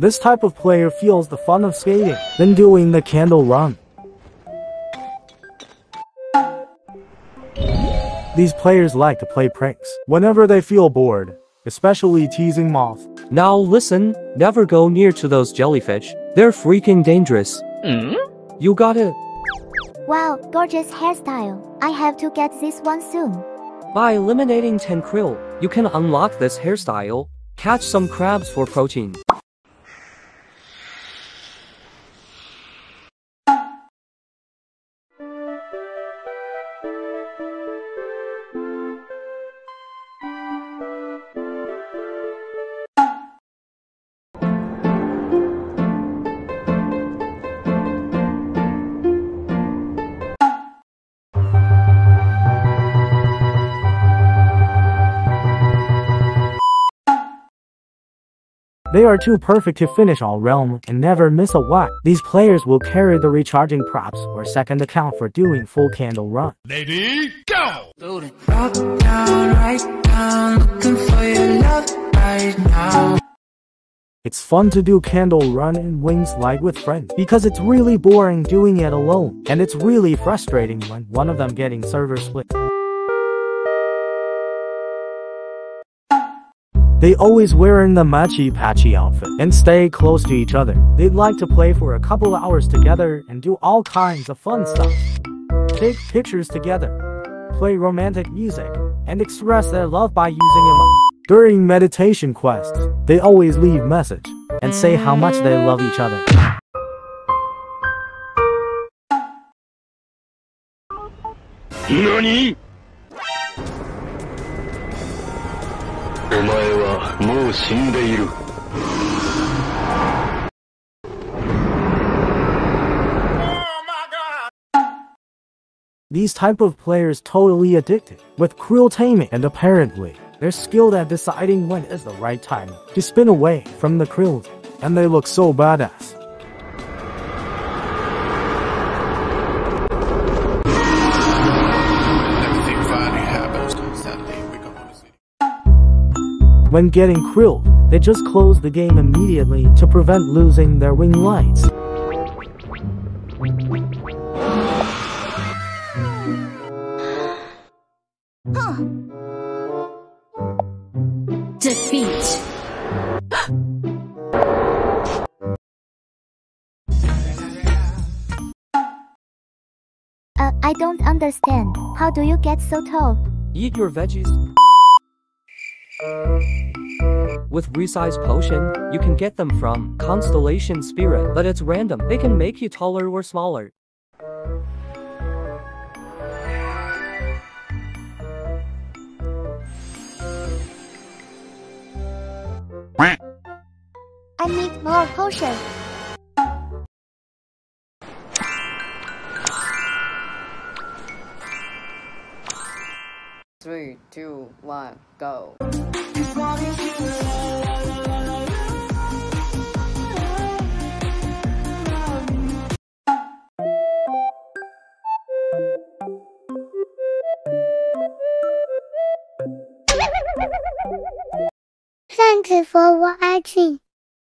This type of player feels the fun of skating, then doing the candle run. These players like to play pranks whenever they feel bored, especially teasing Moth. Now listen, never go near to those jellyfish. They're freaking dangerous. Hmm? You got it. Wow, gorgeous hairstyle. I have to get this one soon. By eliminating 10 krill, you can unlock this hairstyle. Catch some crabs for protein. They are too perfect to finish all realm and never miss a whack. These players will carry the recharging props or second account for doing full candle run. Lady, go! Rock down, right down, looking for your love right now. It's fun to do candle run in wings like with friends because it's really boring doing it alone and it's really frustrating when one of them getting server split. They always wear in the matchy patchy outfit and stay close to each other. They'd like to play for a couple of hours together and do all kinds of fun stuff. Take pictures together, play romantic music, and express their love by using emoji. During meditation quests, they always leave message and say how much they love each other. 何お前はもう死んでいる。These type of players totally addicted, with krill taming, and apparently, they're skilled at deciding when is the right time to spin away from the cruelty, and they look so badass. When getting krilled, they just close the game immediately to prevent losing their wing lights. Defeat. Uh, I don't understand. How do you get so tall? Eat your veggies. With resize potion, you can get them from Constellation Spirit, but it's random. They can make you taller or smaller. I need more potion. Three, two, one, go. Thank you for watching.